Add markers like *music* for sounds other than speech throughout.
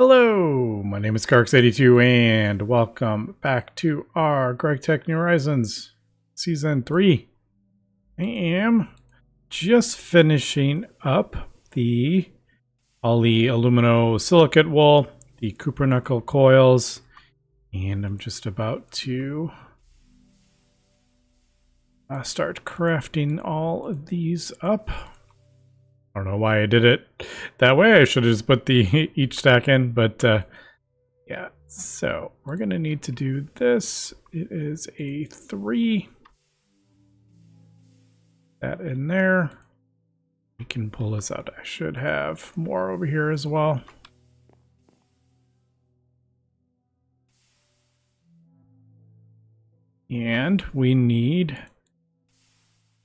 Hello, my name is Kharax82 and welcome back to our GregTech New Horizons Season 3. I am just finishing up the all the aluminosilicate wool, the cupronickel coils, and I'm just about to uh, start crafting all of these up. I don't know why I did it that way. I should have just put the *laughs* each stack in, but uh, yeah. So we're gonna need to do this. It is a three. That in there. We can pull this out. I should have more over here as well. And we need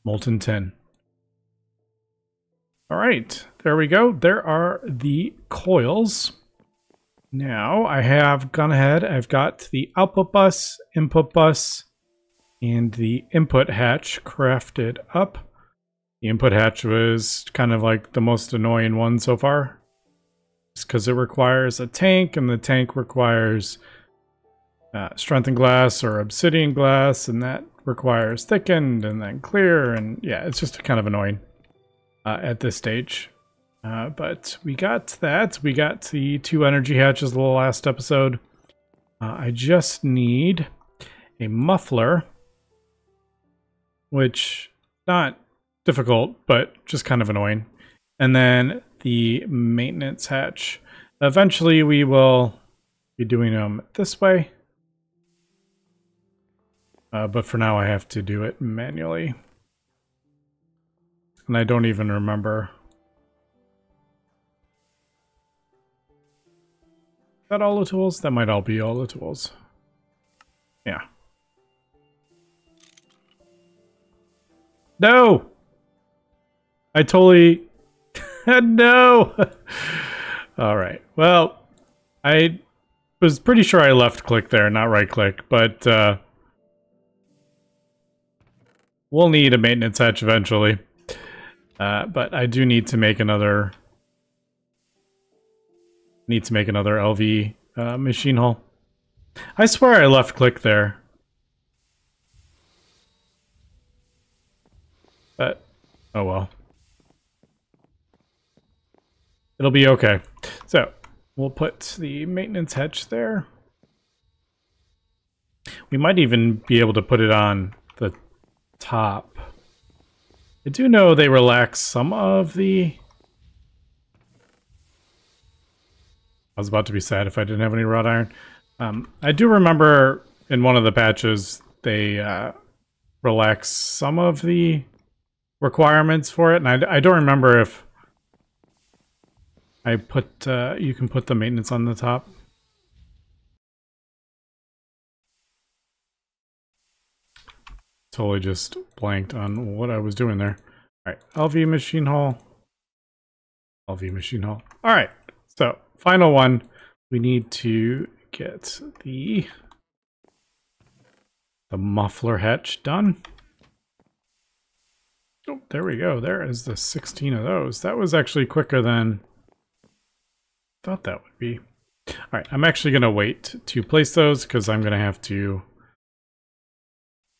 molten tin. All right, there we go. There are the coils. Now I have gone ahead, I've got the output bus, input bus, and the input hatch crafted up. The input hatch was kind of like the most annoying one so far. Just because it requires a tank, and the tank requires uh, strengthened glass or obsidian glass, and that requires thickened and then clear, and yeah, it's just kind of annoying uh, at this stage. Uh, but we got that. We got the two energy hatches the last episode. Uh, I just need a muffler, which not difficult, but just kind of annoying. And then the maintenance hatch. Eventually we will be doing them this way. Uh, but for now I have to do it manually. And I don't even remember. Is that all the tools? That might all be all the tools. Yeah. No! I totally... *laughs* no! *laughs* Alright, well, I was pretty sure I left click there, not right click, but uh, we'll need a maintenance hatch eventually. Uh, but I do need to make another need to make another LV uh, machine hull. I swear I left click there. But, oh well. It'll be okay. So, we'll put the maintenance hatch there. We might even be able to put it on the top. I do know they relax some of the... I was about to be sad if I didn't have any wrought iron. Um, I do remember in one of the patches they uh, relax some of the requirements for it, and I, I don't remember if I put uh, you can put the maintenance on the top. Totally just blanked on what I was doing there. All right, LV machine hull. LV machine hull. All right, so final one. We need to get the the muffler hatch done. Oh, there we go. There is the 16 of those. That was actually quicker than I thought that would be. All right, I'm actually going to wait to place those because I'm going to have to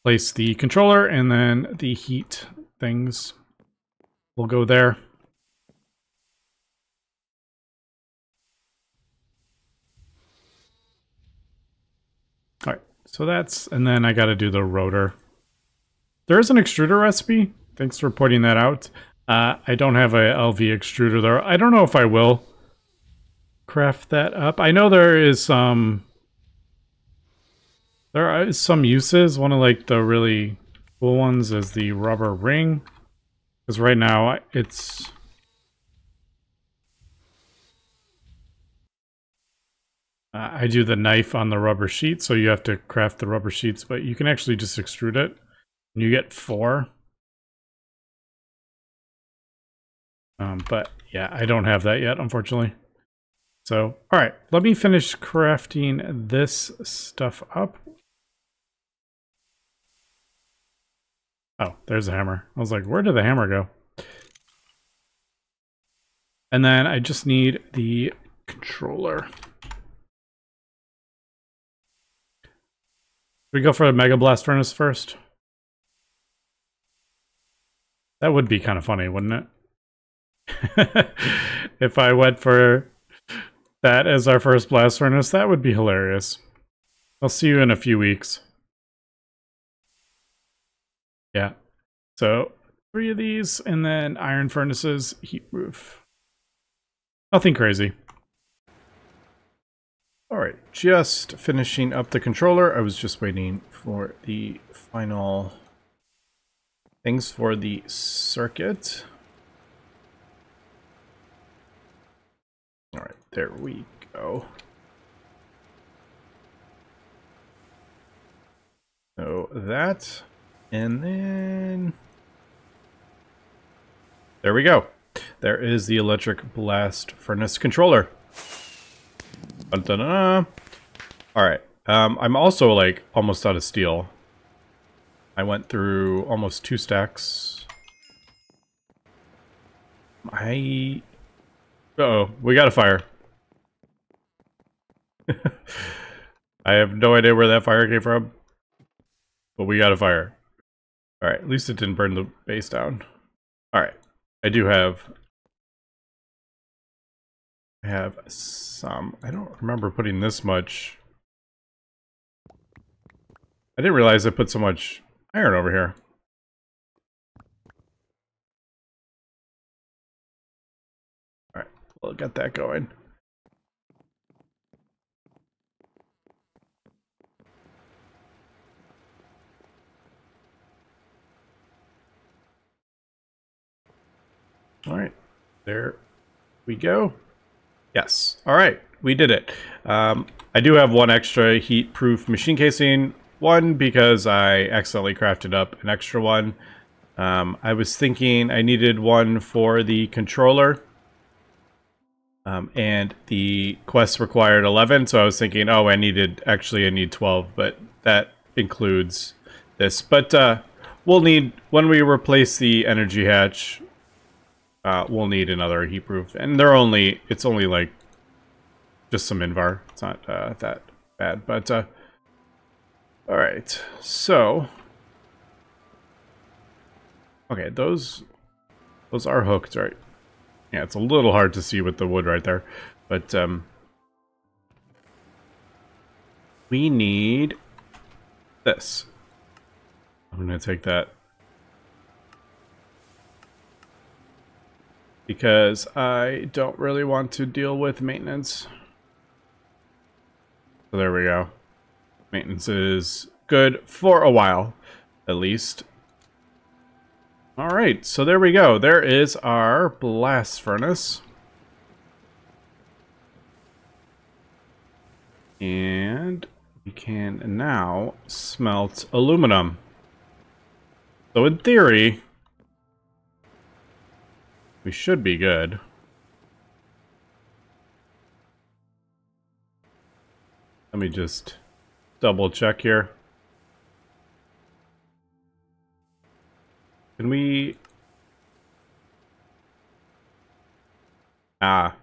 place the controller and then the heat things will go there. All right, so that's, and then I got to do the rotor. There is an extruder recipe. Thanks for pointing that out. Uh, I don't have a LV extruder there. I don't know if I will craft that up. I know there is some there are some uses. One of like the really cool ones is the rubber ring. Because right now it's... I do the knife on the rubber sheet, so you have to craft the rubber sheets, but you can actually just extrude it. And you get four. Um, but yeah, I don't have that yet, unfortunately. So, all right, let me finish crafting this stuff up. Oh, there's a hammer. I was like, where did the hammer go? And then I just need the controller. Should we go for a Mega Blast Furnace first? That would be kind of funny, wouldn't it? *laughs* if I went for that as our first Blast Furnace, that would be hilarious. I'll see you in a few weeks. Yeah. So, three of these, and then Iron Furnaces, Heat Proof. Nothing crazy. Alright, just finishing up the controller. I was just waiting for the final things for the circuit. Alright, there we go. So that, and then... There we go. There is the electric blast furnace controller. Dun -dun -dun. All right. Um, I'm also like almost out of steel. I went through almost two stacks. I. Uh oh, we got a fire. *laughs* I have no idea where that fire came from, but we got a fire. All right, at least it didn't burn the base down. All right, I do have I have some. I don't remember putting this much. I didn't realize I put so much iron over here. Alright, we'll get that going. Alright, there we go. Yes. All right. We did it. Um, I do have one extra heat-proof machine casing. One, because I accidentally crafted up an extra one. Um, I was thinking I needed one for the controller. Um, and the quest required 11, so I was thinking, oh, I needed, actually I need 12, but that includes this. But uh, we'll need, when we replace the energy hatch, uh, we'll need another heat proof. And they're only, it's only like just some Invar. It's not uh, that bad, but uh, all right. So, okay, those those are hooked, right? Yeah, it's a little hard to see with the wood right there, but um, we need this. I'm gonna take that because I don't really want to deal with maintenance. So there we go. Maintenance is good for a while, at least. Alright, so there we go. There is our blast furnace. And we can now smelt aluminum. So in theory, we should be good. Let me just double check here. Can we... Ah.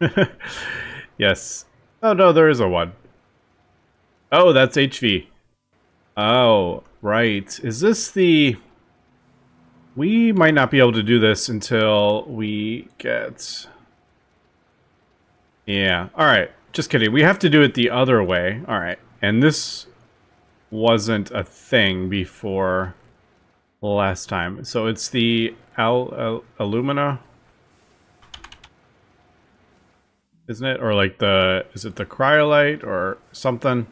*laughs* yes. Oh, no, there is a one. Oh, that's HV. Oh, right. Is this the... We might not be able to do this until we get... Yeah, alright. Just kidding. We have to do it the other way. Alright. And this wasn't a thing before last time. So it's the al, al alumina isn't it? Or like the, is it the cryolite or something?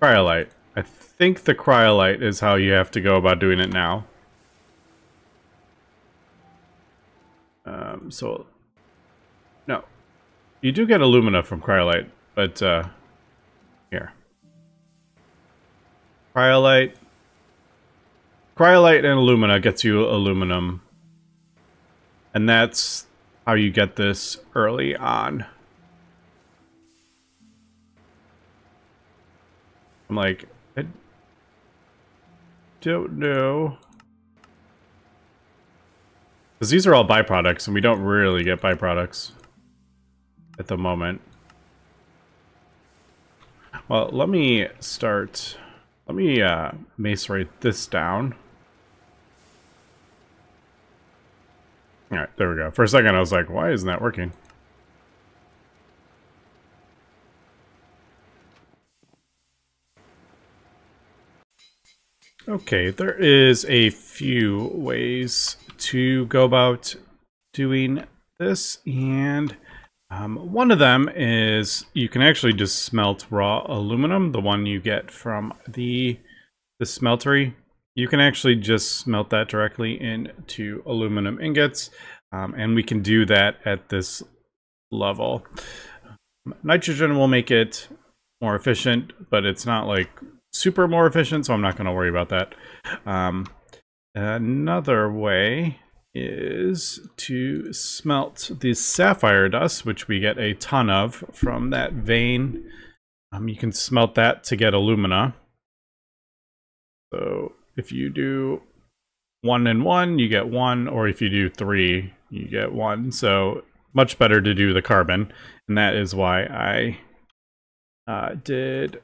Cryolite. I think the cryolite is how you have to go about doing it now. Um, so, no. You do get alumina from cryolite, but, uh, here. Cryolite. Cryolite and alumina gets you aluminum. And that's how you get this early on. I'm like, I don't know. Because these are all byproducts, and we don't really get byproducts at the moment. Well, let me start... Let me uh, macerate this down. Alright, there we go. For a second I was like, why isn't that working? Okay, there is a few ways to go about doing this, and um, one of them is you can actually just smelt raw aluminum, the one you get from the, the smeltery. You can actually just smelt that directly into aluminum ingots, um, and we can do that at this level. Nitrogen will make it more efficient, but it's not like super more efficient, so I'm not going to worry about that. Um, another way is to smelt the sapphire dust, which we get a ton of from that vein. Um, you can smelt that to get alumina. So if you do one and one, you get one, or if you do three, you get one. So much better to do the carbon, and that is why I uh, did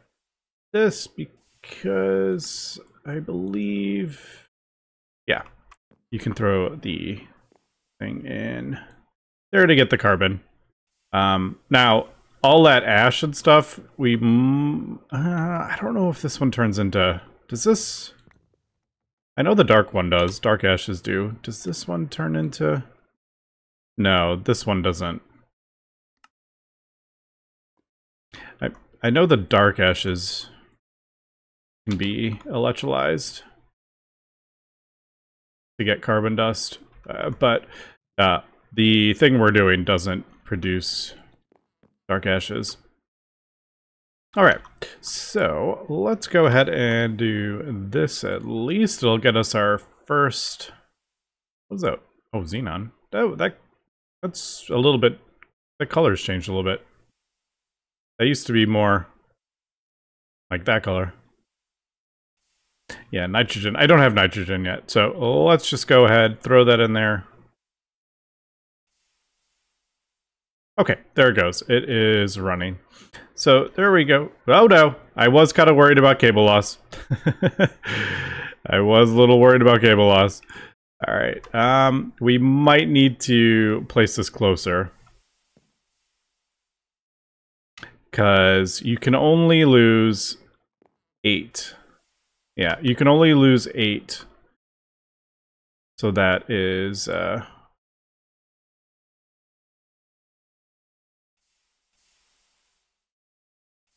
this because I believe, yeah, you can throw the thing in there to get the carbon. Um, now, all that ash and stuff, we, uh, I don't know if this one turns into, does this, I know the dark one does, dark ashes do. Does this one turn into, no, this one doesn't. I, I know the dark ashes can be electrolyzed to get carbon dust, uh, but uh, the thing we're doing doesn't produce dark ashes. All right, so let's go ahead and do this at least. It'll get us our first. What's that? Oh, xenon. Oh, that that's a little bit. The colors changed a little bit. That used to be more like that color. Yeah, nitrogen. I don't have nitrogen yet, so let's just go ahead, throw that in there. Okay, there it goes. It is running. So there we go. Oh no, I was kind of worried about cable loss. *laughs* I was a little worried about cable loss. All right, um, we might need to place this closer. Because you can only lose eight. Yeah, you can only lose eight. So that is... Uh,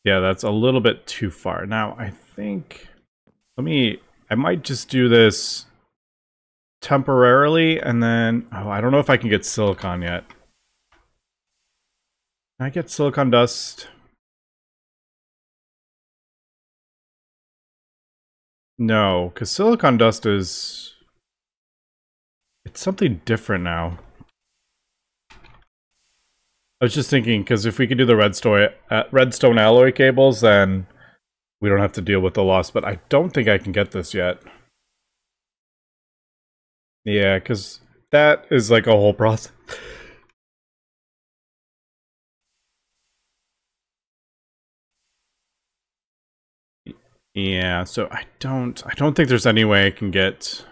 yeah, that's a little bit too far. Now, I think... Let me... I might just do this temporarily, and then... Oh, I don't know if I can get silicon yet. Can I get silicon dust? No, because silicon dust is... It's something different now. I was just thinking, because if we could do the redstone, uh, redstone alloy cables, then we don't have to deal with the loss, but I don't think I can get this yet. Yeah, because that is like a whole process. Yeah, so I don't I don't think there's any way I can get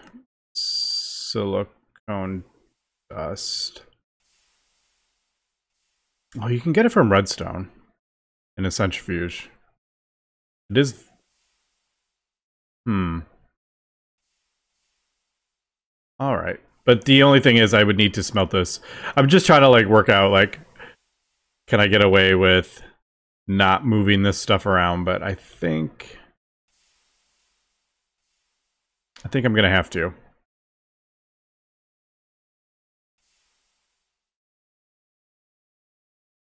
silicon dust. Oh, you can get it from redstone in a centrifuge. It is Hmm. All right. But the only thing is I would need to smelt this. I'm just trying to like work out like can I get away with not moving this stuff around, but I think I think I'm going to have to.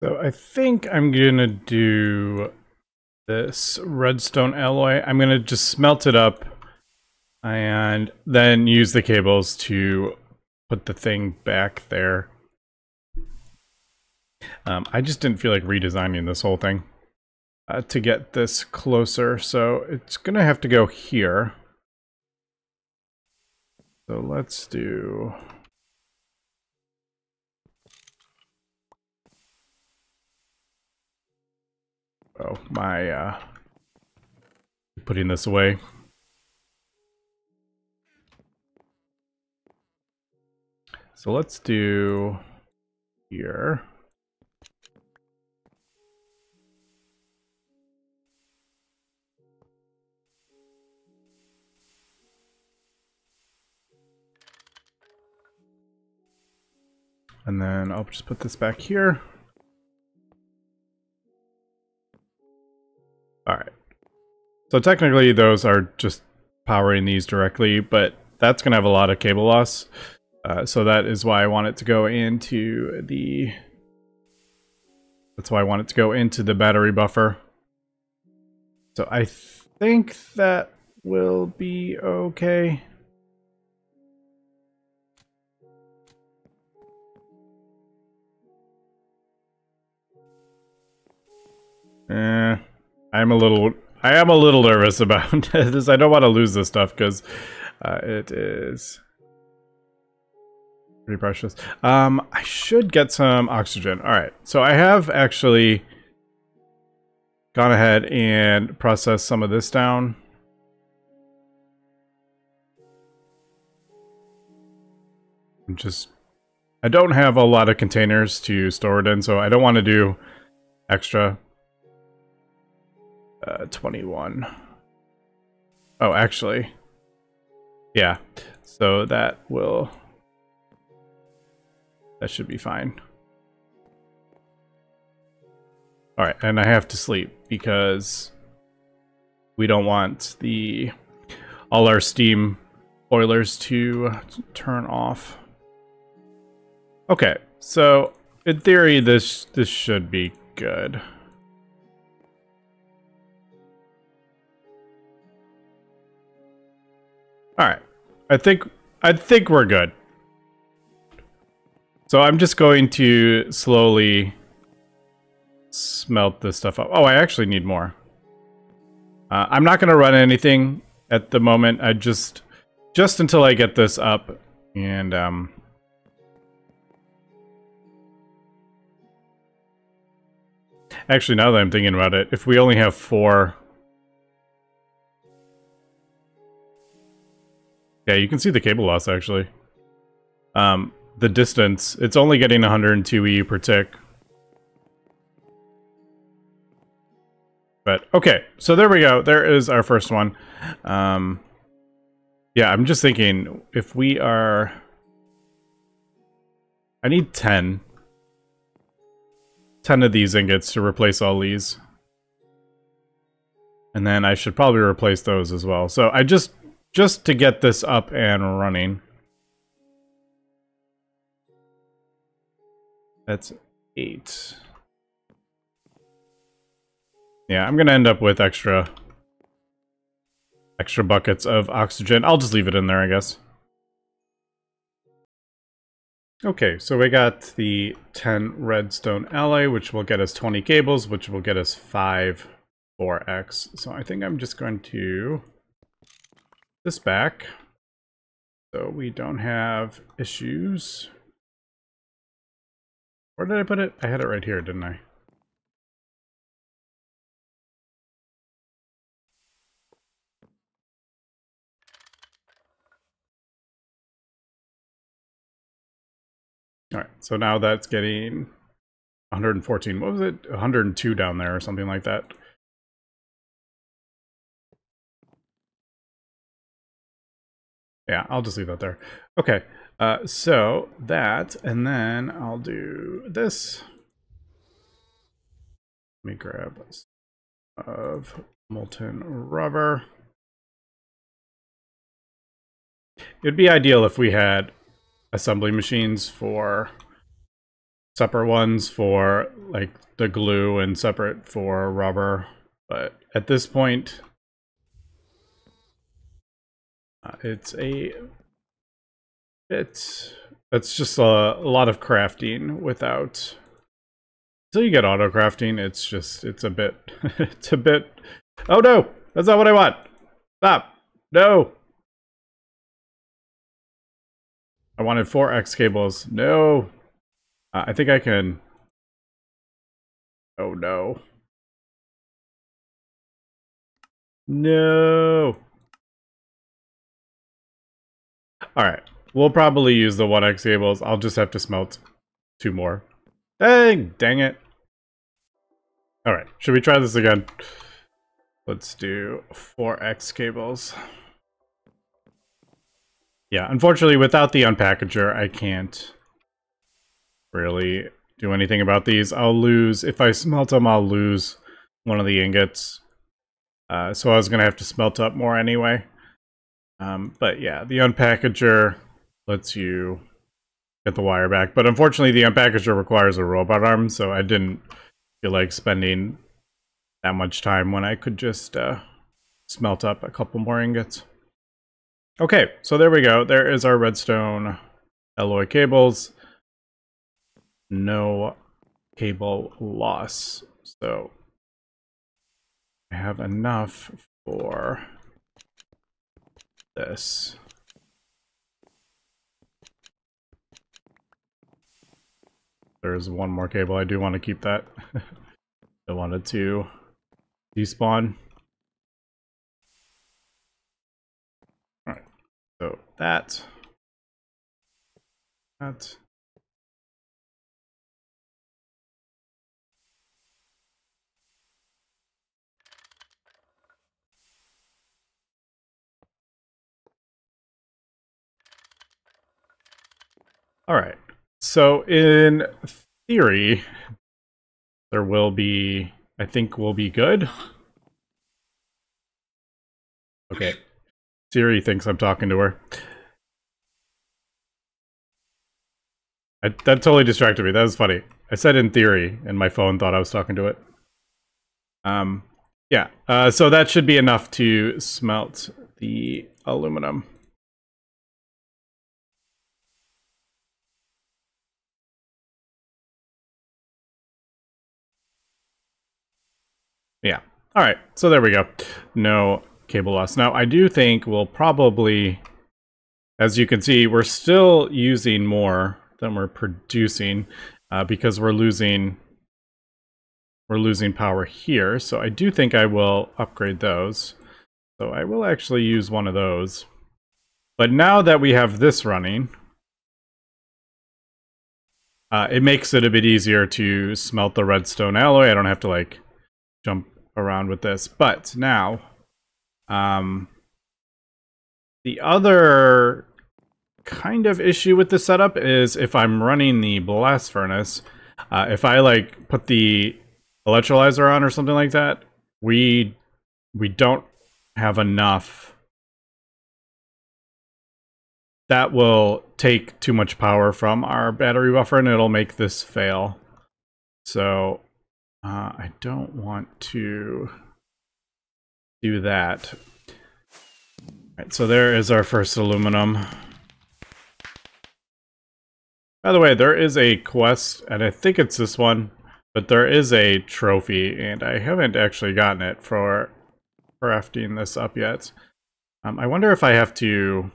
So I think I'm going to do this redstone alloy. I'm going to just smelt it up and then use the cables to put the thing back there. Um, I just didn't feel like redesigning this whole thing uh, to get this closer, so it's going to have to go here. So let's do... Oh, my, uh, putting this away. So let's do here. And then I'll just put this back here. Alright. So technically those are just powering these directly, but that's going to have a lot of cable loss. Uh, so that is why I want it to go into the... That's why I want it to go into the battery buffer. So I think that will be okay. Eh, I'm a little, I am a little nervous *laughs* about this. I don't want to lose this stuff because uh, it is pretty precious. Um, I should get some oxygen. All right, so I have actually gone ahead and processed some of this down. I'm just, I don't have a lot of containers to store it in, so I don't want to do extra. Uh, 21. Oh, actually. Yeah. So that will... That should be fine. Alright, and I have to sleep because we don't want the all our steam boilers to turn off. Okay, so in theory this this should be good. All right. I think I think we're good. So I'm just going to slowly smelt this stuff up. Oh, I actually need more. Uh, I'm not going to run anything at the moment. I just just until I get this up and um Actually, now that I'm thinking about it, if we only have four Yeah, you can see the cable loss actually. Um, the distance, it's only getting 102 EU per tick. But okay, so there we go. There is our first one. Um, yeah, I'm just thinking if we are... I need 10. 10 of these ingots to replace all these. And then I should probably replace those as well. So I just just to get this up and running. That's eight. Yeah, I'm gonna end up with extra extra buckets of oxygen. I'll just leave it in there, I guess. Okay, so we got the 10 redstone alloy, which will get us 20 cables, which will get us 5 4x. So I think I'm just going to this back so we don't have issues. Where did I put it? I had it right here, didn't I? All right, so now that's getting 114. What was it? 102 down there or something like that. Yeah, I'll just leave that there. Okay, uh, so that, and then I'll do this. Let me grab of molten rubber. It'd be ideal if we had assembly machines for separate ones for like the glue and separate for rubber. But at this point, it's a it's it's just a, a lot of crafting without until you get auto crafting it's just it's a bit *laughs* it's a bit oh no that's not what i want. Stop. No. I wanted four x cables. No. Uh, i think i can. Oh no. No. Alright. We'll probably use the 1x cables. I'll just have to smelt two more. Dang, dang it. Alright, should we try this again? Let's do 4x cables. Yeah, unfortunately, without the unpackager, I can't really do anything about these. I'll lose, if I smelt them, I'll lose one of the ingots. Uh, so I was going to have to smelt up more anyway. Um, but yeah, the unpackager lets you get the wire back. But unfortunately, the unpackager requires a robot arm, so I didn't feel like spending that much time when I could just uh, smelt up a couple more ingots. Okay, so there we go. There is our redstone alloy cables. No cable loss. So I have enough for this. There's one more cable. I do want to keep that. *laughs* I wanted to despawn. Alright, so that. That. All right. So in theory, there will be, I think will be good. Okay. Siri thinks I'm talking to her. I, that totally distracted me. That was funny. I said in theory, and my phone thought I was talking to it. Um, yeah. Uh, so that should be enough to smelt the aluminum. Yeah. All right. So there we go. No cable loss. Now, I do think we'll probably, as you can see, we're still using more than we're producing uh, because we're losing we're losing power here. So I do think I will upgrade those. So I will actually use one of those. But now that we have this running, uh, it makes it a bit easier to smelt the redstone alloy. I don't have to like jump around with this. But now, um, the other kind of issue with the setup is if I'm running the blast furnace, uh, if I like put the electrolyzer on or something like that, we we don't have enough. That will take too much power from our battery buffer and it'll make this fail. So uh, I don't want to do that. Right, so there is our first aluminum. By the way, there is a quest, and I think it's this one, but there is a trophy, and I haven't actually gotten it for crafting this up yet. Um, I wonder if I have to...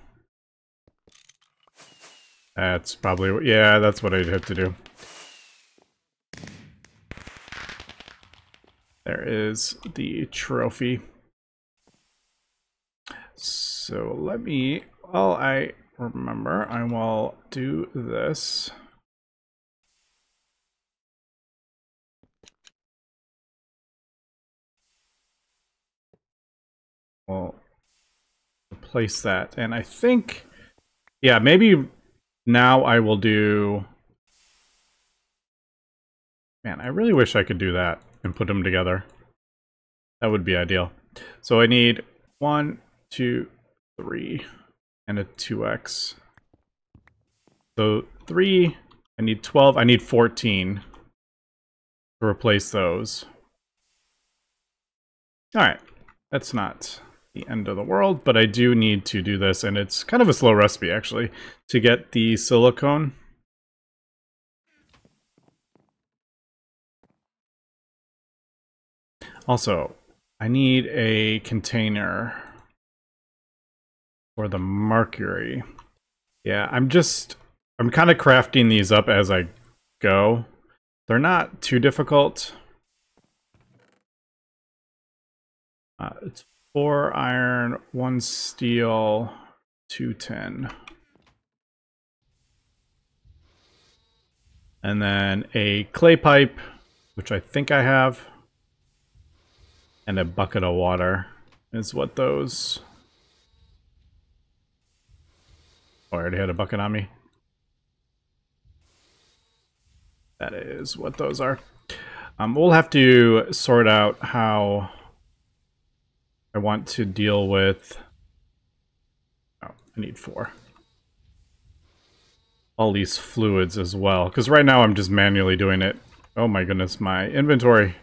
That's probably... Yeah, that's what I'd have to do. There is the trophy. So let me, while I remember, I will do this. We'll replace that. And I think, yeah, maybe now I will do... Man, I really wish I could do that and put them together. That would be ideal. So I need one, two, three, and a 2x. So three, I need 12, I need 14 to replace those. Alright, that's not the end of the world, but I do need to do this, and it's kind of a slow recipe, actually, to get the silicon Also, I need a container for the mercury. Yeah, I'm just, I'm kind of crafting these up as I go. They're not too difficult. Uh, it's four iron, one steel, two tin. And then a clay pipe, which I think I have. And a bucket of water is what those... Oh, I already had a bucket on me. That is what those are. Um, we'll have to sort out how I want to deal with... Oh, I need four. All these fluids as well, because right now I'm just manually doing it. Oh my goodness, my inventory.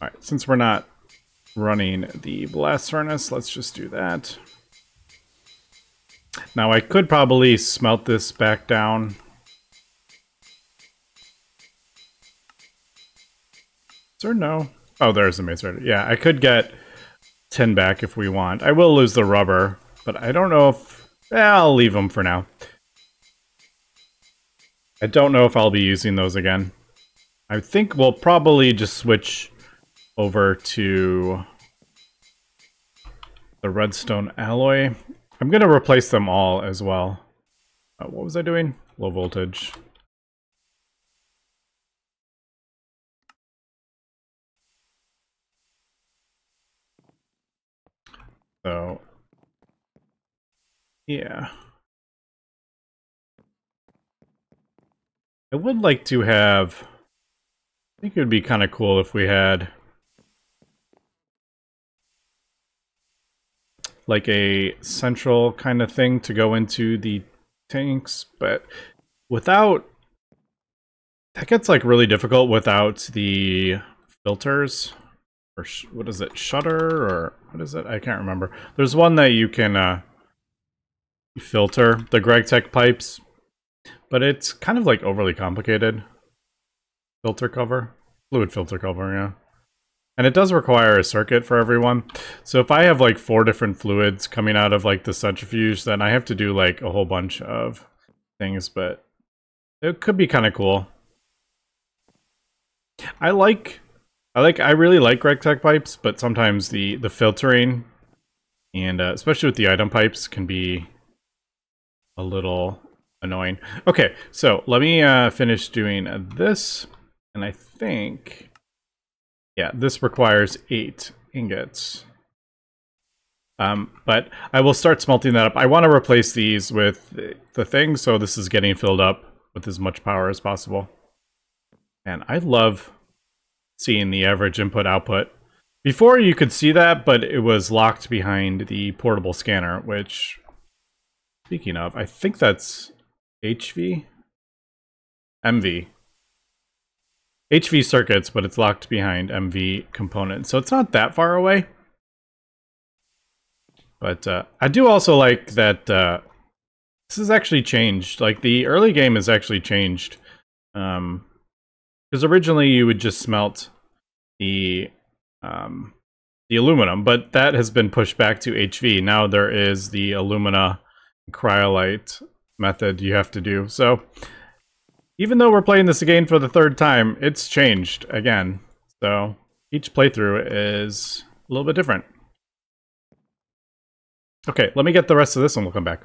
Alright, since we're not running the blast furnace, let's just do that. Now I could probably smelt this back down. Is there no? Oh, there's the mace right. Yeah, I could get 10 back if we want. I will lose the rubber, but I don't know if... Eh, I'll leave them for now. I don't know if I'll be using those again. I think we'll probably just switch over to the redstone alloy. I'm going to replace them all as well. Uh, what was I doing? Low voltage. So, yeah. I would like to have... I think it would be kind of cool if we had like a central kind of thing to go into the tanks, but without that gets like really difficult without the filters. Or what is it shutter or what is it? I can't remember. There's one that you can uh filter the GregTech pipes but it's kind of like overly complicated. Filter cover? Fluid filter cover yeah and it does require a circuit for everyone. So if I have like four different fluids coming out of like the centrifuge, then I have to do like a whole bunch of things, but it could be kind of cool. I like, I like, I really like GregTech pipes, but sometimes the, the filtering and uh, especially with the item pipes can be a little annoying. Okay, so let me uh, finish doing this. And I think yeah, this requires eight ingots. Um, but I will start smelting that up. I want to replace these with the thing, so this is getting filled up with as much power as possible. And I love seeing the average input output. Before you could see that, but it was locked behind the portable scanner, which, speaking of, I think that's HV? MV. HV circuits, but it's locked behind MV components. So it's not that far away. But uh, I do also like that uh, this has actually changed. Like the early game has actually changed. Because um, originally you would just smelt the um, the aluminum, but that has been pushed back to HV. Now there is the alumina cryolite method you have to do. So even though we're playing this again for the third time, it's changed again. So each playthrough is a little bit different. Okay, let me get the rest of this and we'll come back.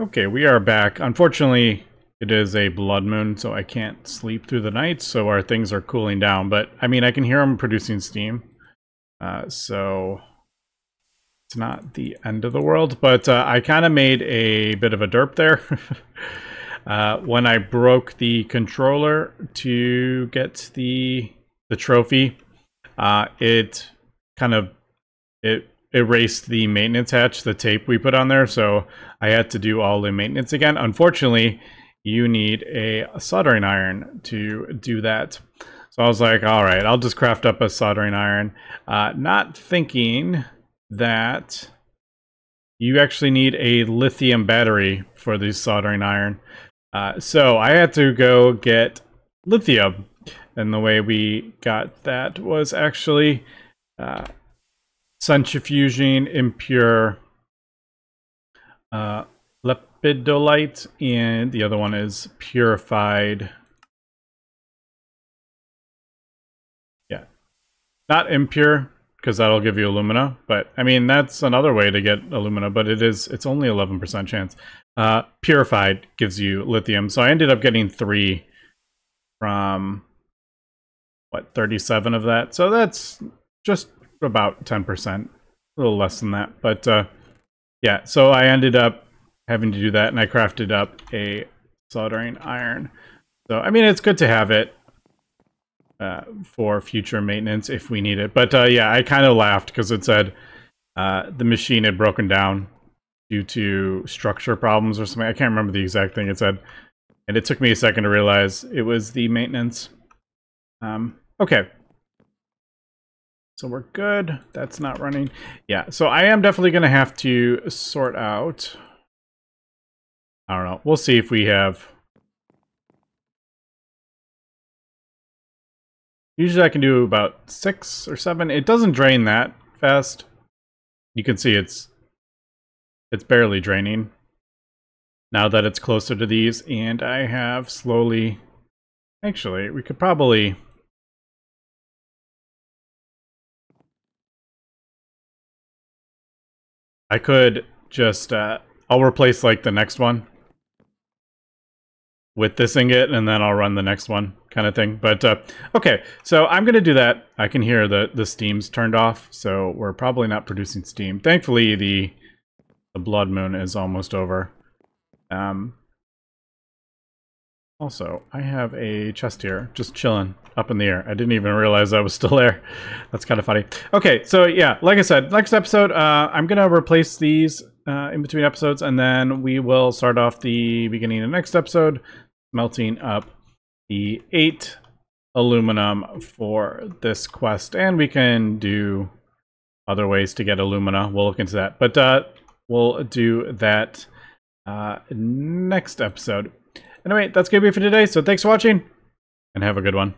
Okay, we are back. Unfortunately, it is a blood moon, so I can't sleep through the night, so our things are cooling down. But, I mean, I can hear them producing steam. Uh, so, it's not the end of the world, but uh, I kind of made a bit of a derp there. *laughs* Uh, when I broke the controller to get the the trophy, uh, it kind of it erased the maintenance hatch, the tape we put on there, so I had to do all the maintenance again. Unfortunately, you need a soldering iron to do that. So I was like, all right, I'll just craft up a soldering iron, uh, not thinking that you actually need a lithium battery for the soldering iron. Uh, so I had to go get lithium. And the way we got that was actually uh, centrifuging impure uh, lepidolite, and the other one is purified Yeah, not impure, because that'll give you alumina. But I mean, that's another way to get alumina, but it is it's only 11% chance. Uh, purified gives you lithium. So I ended up getting three from what 37 of that. So that's just about 10%, a little less than that. But uh, yeah, so I ended up having to do that, and I crafted up a soldering iron. So I mean, it's good to have it. Uh, for future maintenance if we need it. But uh, yeah, I kind of laughed because it said uh, the machine had broken down due to structure problems or something. I can't remember the exact thing it said. And it took me a second to realize it was the maintenance. Um, okay. So we're good. That's not running. Yeah, so I am definitely going to have to sort out... I don't know. We'll see if we have Usually I can do about six or seven. It doesn't drain that fast. You can see it's it's barely draining now that it's closer to these. And I have slowly... Actually, we could probably... I could just... Uh, I'll replace like the next one with this ingot and then I'll run the next one kind of thing. But uh, okay, so I'm going to do that. I can hear the, the steam's turned off, so we're probably not producing steam. Thankfully, the, the blood moon is almost over. Um, also, I have a chest here, just chilling up in the air. I didn't even realize I was still there. *laughs* That's kind of funny. Okay, so yeah, like I said, next episode, uh, I'm going to replace these uh, in between episodes, and then we will start off the beginning of the next episode, melting up the eight aluminum for this quest. And we can do other ways to get alumina. We'll look into that. But uh, we'll do that uh, next episode. Anyway, that's going to be it for today. So thanks for watching and have a good one.